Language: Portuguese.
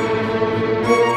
Música